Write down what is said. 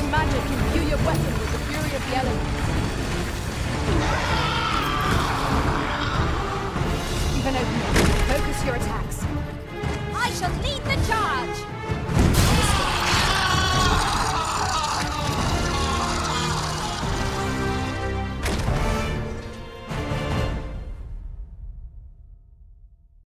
My magic can your weapon with the fury of the elements. Even open it. Focus your attacks. I shall lead the